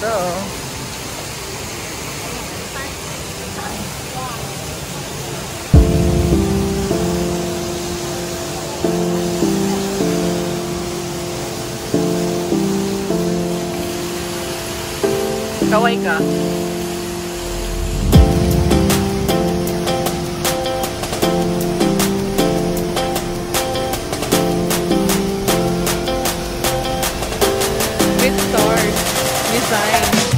so 找我一个。sign